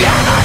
Yeah!